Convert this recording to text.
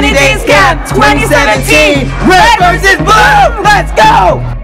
Sunny Days Camp 2017. Red versus blue. Let's go.